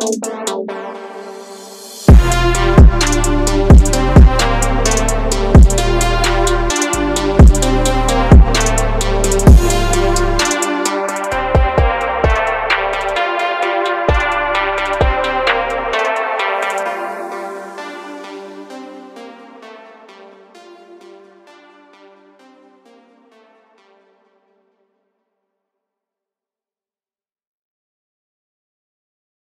Bye.